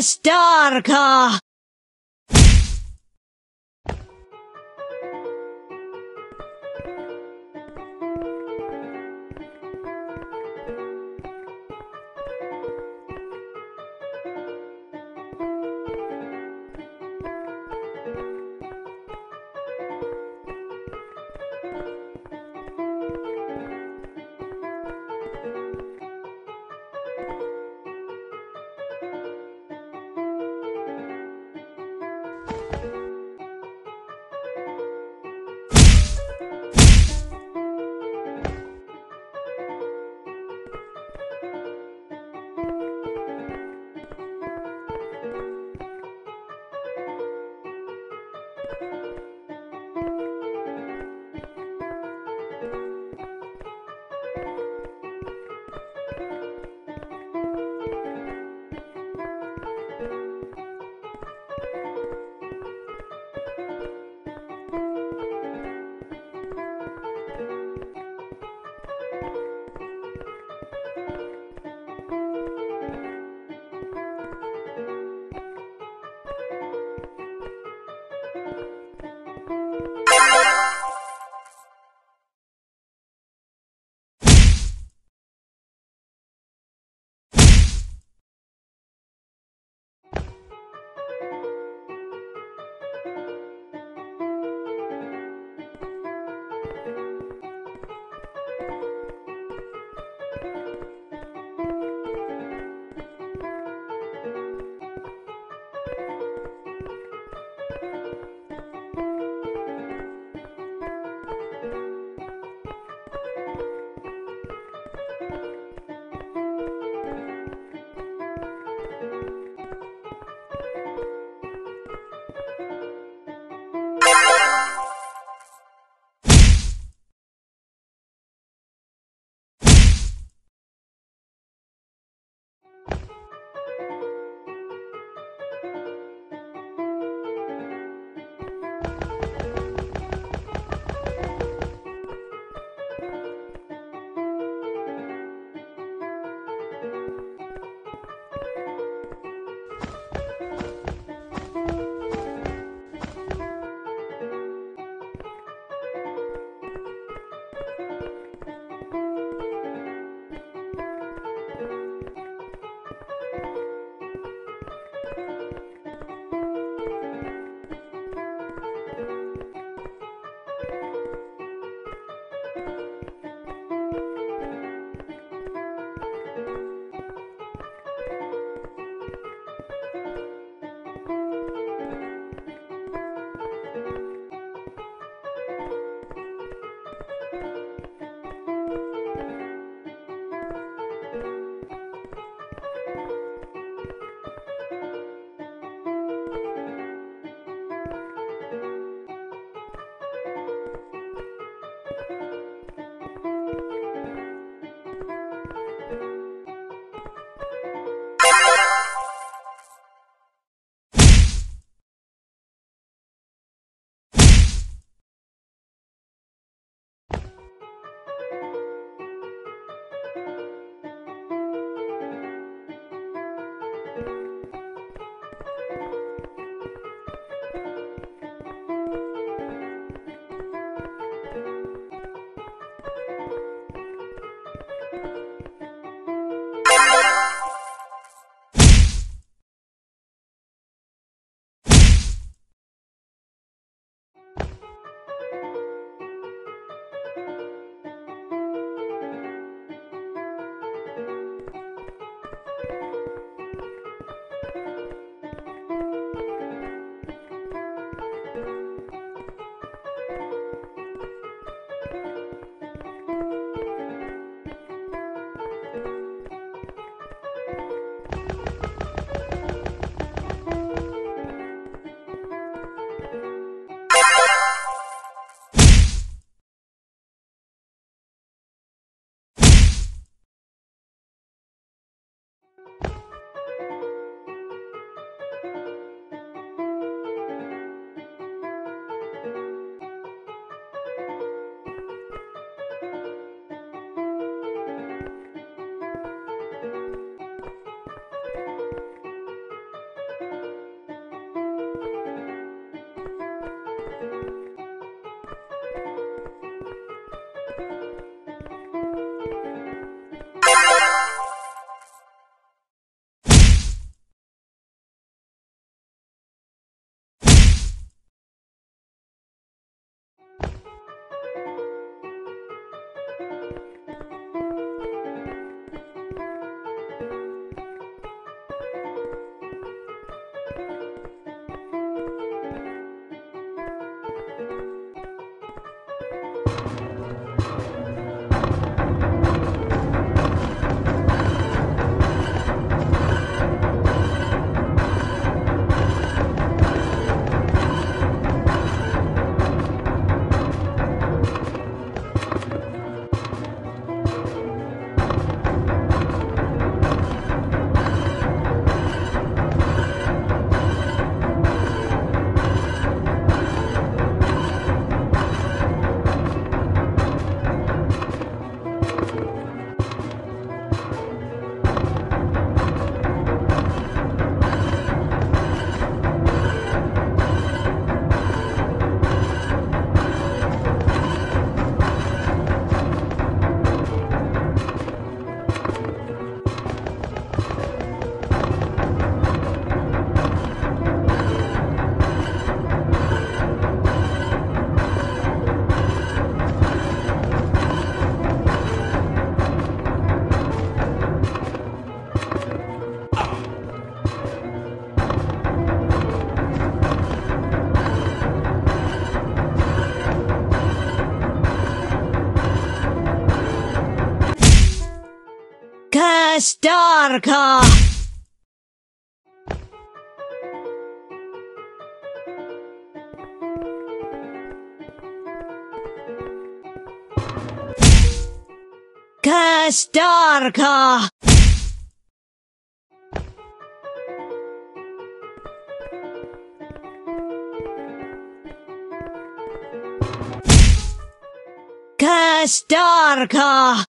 Astarka! Starka! Kastarka! Kastarka!